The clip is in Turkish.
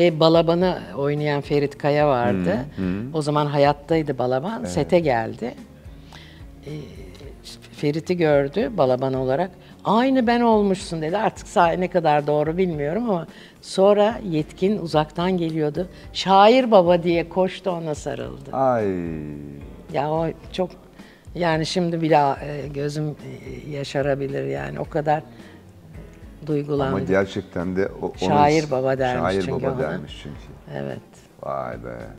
E, Balaban'ı oynayan Ferit Kaya vardı. O zaman hayattaydı Balaban. Sete geldi. E, Ferit'i gördü Balaban olarak. Aynı ben olmuşsun dedi. Artık ne kadar doğru bilmiyorum ama sonra yetkin uzaktan geliyordu. Şair baba diye koştu ona sarıldı. Ay. Ya o çok yani şimdi bile gözüm e, yaşarabilir yani o kadar duygulandım. Ama gerçekten de o, onun- Şair baba dermiş Şair çünkü baba ona. dermiş çünkü. Evet. Vay be.